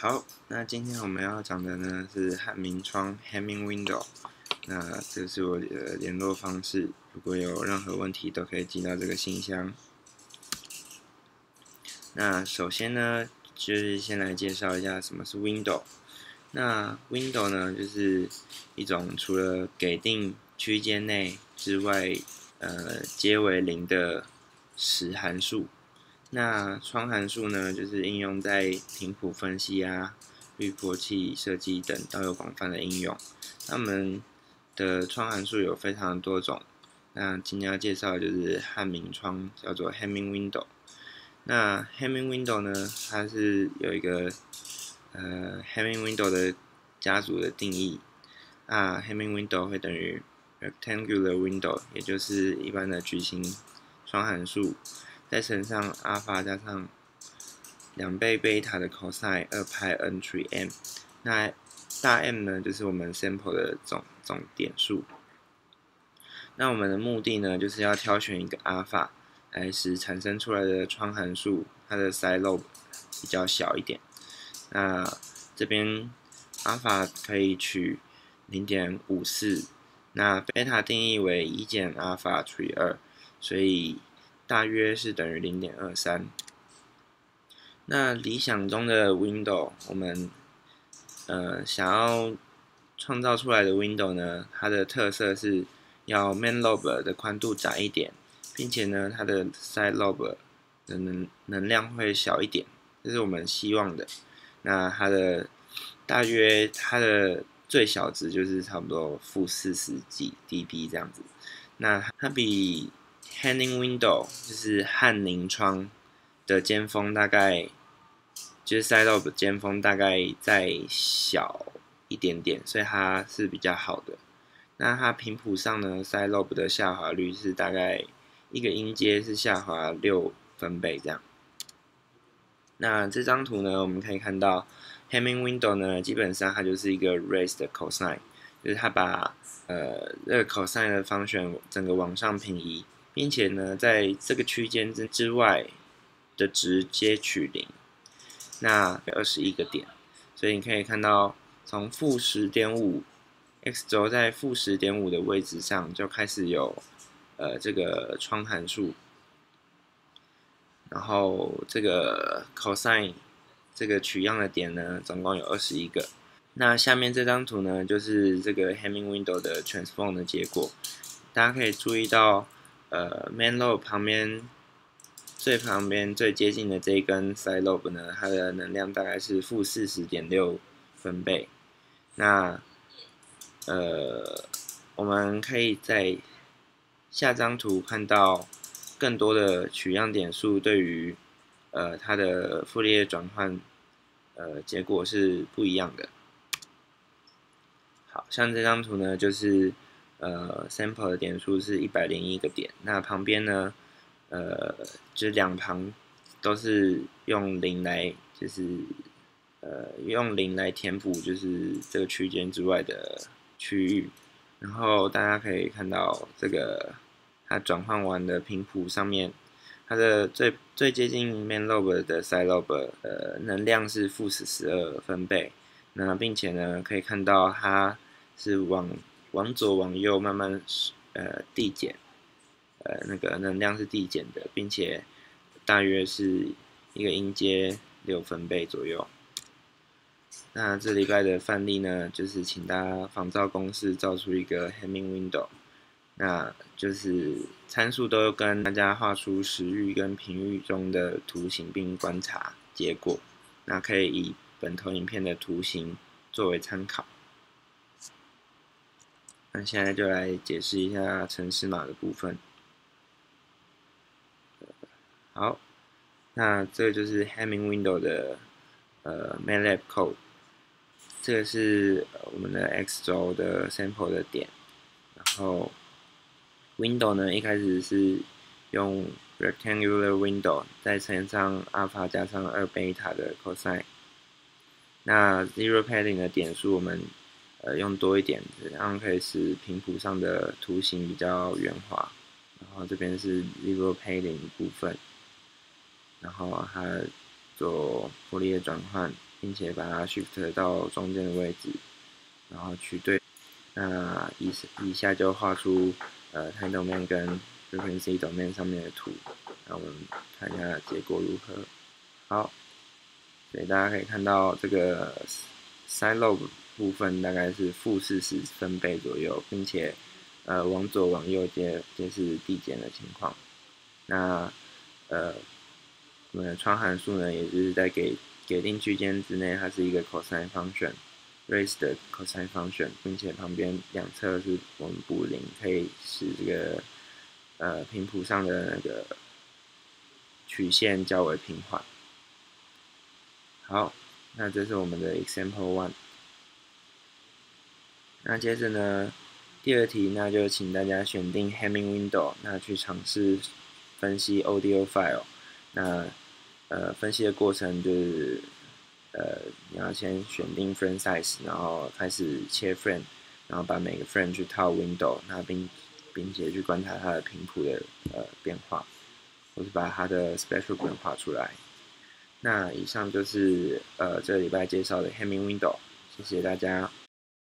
好，那今天我们要讲的呢是汉明窗 （Hemming Window）。那这是我的联络方式，如果有任何问题都可以寄到这个信箱。那首先呢，就是先来介绍一下什么是 Window。那 Window 呢，就是一种除了给定区间内之外，呃，皆为零的实函数。那窗函数呢，就是应用在频谱分析啊、滤波器设计等都有广泛的应用。它们的窗函数有非常多种。那今天要介绍的就是汉明窗，叫做 Hemming Window。那 Hemming Window 呢，它是有一个呃 Hemming Window 的家族的定义。啊，Hemming Window 会等于 Rectangular Window，也就是一般的矩形双函数。再乘上阿尔法加上两倍贝塔的 cosine 二派 n 除以 m，那大 M 呢就是我们 sample 的总总点数。那我们的目的呢就是要挑选一个阿尔法，来使产生出来的窗函数它的 side lobe 比较小一点。那这边阿尔法可以取零点五四，那贝塔定义为一减阿尔法除以二，所以。大约是等于零点二三。那理想中的 window，我们呃想要创造出来的 window 呢，它的特色是要 main lobe 的宽度窄一点，并且呢它的 side lobe 的能能量会小一点，这是我们希望的。那它的大约它的最小值就是差不多负四十几 dB 这样子。那它比 Hanging window 就是汉宁窗的尖峰，大概就是 side lobe 尖峰大概再小一点点，所以它是比较好的。那它频谱上呢，side lobe 的下滑率是大概一个音阶是下滑六分贝这样。那这张图呢，我们可以看到 Hemming window 呢，基本上它就是一个 raised cosine，就是它把呃这个 cosine 的方旋整个往上平移。并且呢，在这个区间之之外的值接取零，那二十一个点，所以你可以看到，从负十点五，x 轴在负十点五的位置上就开始有呃这个窗函数，然后这个 cosine 这个取样的点呢，总共有二十一个。那下面这张图呢，就是这个 Hemming window 的 transform 的结果，大家可以注意到。呃，main lobe 旁边最旁边最接近的这一根 side lobe 呢，它的能量大概是负四十点六分贝。那呃，我们可以在下张图看到更多的取样点数对于呃它的傅立叶转换呃结果是不一样的。好像这张图呢，就是。呃，sample 的点数是一百零一个点，那旁边呢，呃，就两旁都是用零来，就是呃用零来填补，就是这个区间之外的区域。然后大家可以看到，这个它转换完的频谱上面，它的最最接近 main lobe 的 side lobe，呃，能量是负十十二分贝。那并且呢，可以看到它是往往左往右慢慢呃递减，呃那个能量是递减的，并且大约是一个音阶六分贝左右。那这礼拜的范例呢，就是请大家仿照公式造出一个 Hemming window，那就是参数都跟大家画出时域跟频域中的图形，并观察结果。那可以以本投影片的图形作为参考。那现在就来解释一下城市码的部分。好，那这个就是 Hemming window 的呃 MATLAB code。这个是我们的 x 轴的 sample 的点，然后 window 呢一开始是用 rectangular window，再乘上 alpha 加上二贝塔的 cosine。那 zero padding 的点数我们。呃，用多一点，这样可以使频谱上的图形比较圆滑。然后这边是 zero padding 部分，然后它做傅立叶转换，并且把它 shift 到中间的位置，然后去对。那以以下就画出呃 time domain 跟 frequency domain 上面的图，那我们看一下结果如何。好，所以大家可以看到这个 side lobe 部分大概是负四十分贝左右，并且呃往左往右皆皆是递减的情况。那呃我们的窗函数呢，也就是在给给定区间之内，它是一个 cosine function。raise 的 cosine function，并且旁边两侧是我们补零，可以使这个呃频谱上的那个曲线较为平缓。好，那这是我们的 example one。那接着呢，第二题，那就请大家选定 Hamming window，那去尝试分析 audio file。那呃，分析的过程就是。呃，你要先选定 frame size，然后开始切 frame，然后把每个 frame 去套 window，那并并且去观察它的频谱的呃变化，或是把它的 spectral 画出来。那以上就是呃这个礼拜介绍的 Hamming window，谢谢大家。